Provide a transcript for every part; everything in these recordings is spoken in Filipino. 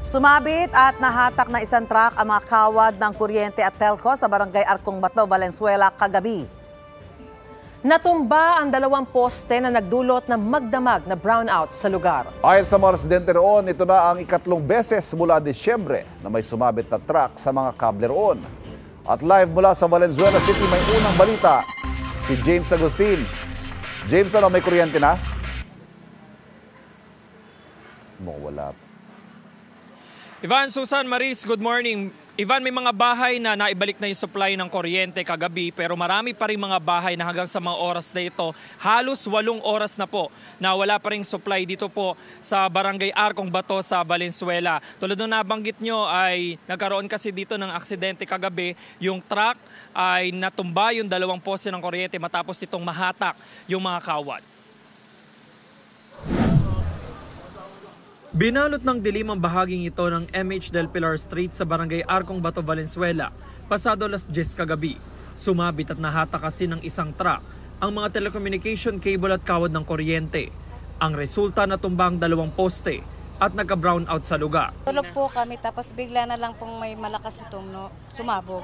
Sumabit at nahatak na isang truck ang mga kawad ng kuryente at telco sa barangay Arkong Bato, Valenzuela kagabi. Natumba ang dalawang poste na nagdulot ng magdamag na brownout sa lugar. Ayon sa mga residente roon, ito na ang ikatlong beses mula Disyembre na may sumabit na truck sa mga kable roon. At live mula sa Valenzuela City, may unang balita, si James Agustin. James, ano, may kuryente na? Mo, wala. Ivan, Susan, Maris, good morning. Ivan, may mga bahay na naibalik na yung supply ng kuryente kagabi pero marami pa rin mga bahay na hanggang sa mga oras na ito, halos walong oras na po na wala pa rin supply dito po sa Barangay Arkong Bato sa Valenzuela. Tulad ng nabanggit nyo ay nagkaroon kasi dito ng aksidente kagabi. Yung truck ay natumba yung dalawang poste ng kuryente matapos itong mahatak yung mga kawad. Binalot ng dilim ang bahaging ito ng MH Del Pilar Street sa barangay Arkong Bato, Valenzuela, pasado alas 10 kagabi. Sumabit at nahata kasi ng isang truck ang mga telecommunication cable at kawad ng kuryente. Ang resulta na tumbang dalawang poste at nagka-brown out sa lugar. Tulog po kami tapos bigla na lang pong may malakas na tumno, sumabog.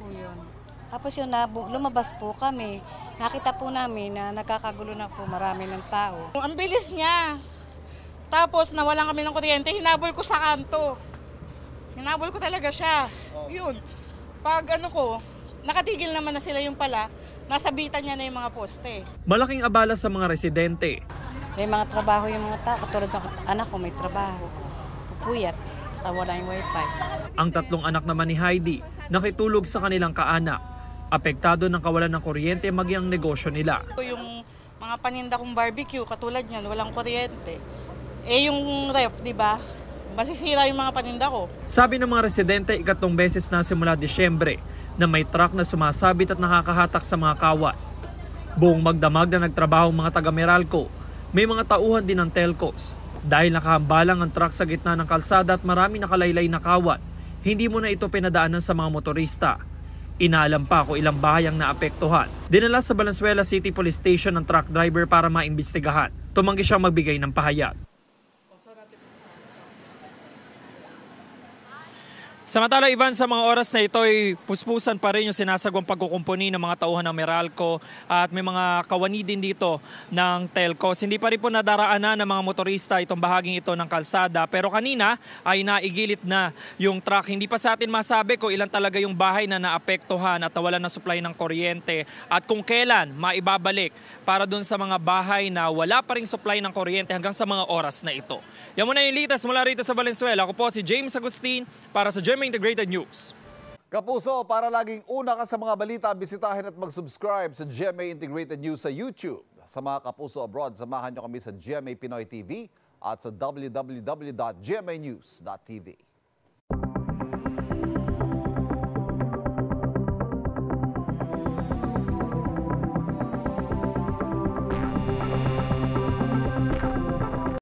Po yun. Tapos yun, lumabas po kami. Nakita po namin na nagkakagulo na po marami ng tao. Ang bilis niya. Tapos nawalan kami ng kuryente, hinabol ko sa kanto. Hinabol ko talaga siya. Yun. Pag ano ko, nakatigil naman na sila yung pala, nasabitan niya na yung mga poste. Malaking abala sa mga residente. May mga trabaho yung mga tao, katulad ng anak ko may trabaho. Pupuyat, ah, wala yung wifi. Ang tatlong anak naman ni Heidi nakitulog sa kanilang kaanak. Apektado ng kawalan ng kuryente maging ang negosyo nila. Yung mga paninda kong barbecue, katulad niyan, walang kuryente. Eh yung ref, di ba? Masisira yung mga paninda ko. Sabi ng mga residente, ikatlong beses na simula Disyembre na may truck na sumasabit at nakakahatak sa mga kawat. Buong magdamag na nagtrabaho ang mga taga Meralco, may mga tauhan din ng telcos. Dahil nakahambalang ang truck sa gitna ng kalsada at marami nakalaylay na kawat, hindi mo na ito pinadaanan sa mga motorista. Inaalam pa kung ilang bahay ang naapektuhan. Dinala sa Valenzuela City Police Station ng truck driver para maimbestigahan. Tumanggi siyang magbigay ng pahayag. Samantala, Ivan, sa mga oras na ito ay puspusan pa rin yung sinasagwang pagkukumpuni ng mga tauhan ng Meralco at may mga kawani din dito ng Telcos. Hindi pa rin po nadaraanan ng mga motorista itong bahaging ito ng kalsada pero kanina ay naigilit na yung truck. Hindi pa sa atin masabi kung ilan talaga yung bahay na naapektuhan at nawalan ng supply ng kuryente at kung kailan maibabalik para dun sa mga bahay na wala pa rin supply ng kuryente hanggang sa mga oras na ito. Yan muna yung litas mula rito sa Valenzuela. Ako po si James Agustin para sa GMA Integrated News. Kapuso, para laging una ka sa mga balita, bisitahin at mag-subscribe sa GMA Integrated News sa YouTube. Sa mga kapuso abroad, samahan nyo kami sa GMA Pinoy TV at sa www.gmanews.tv.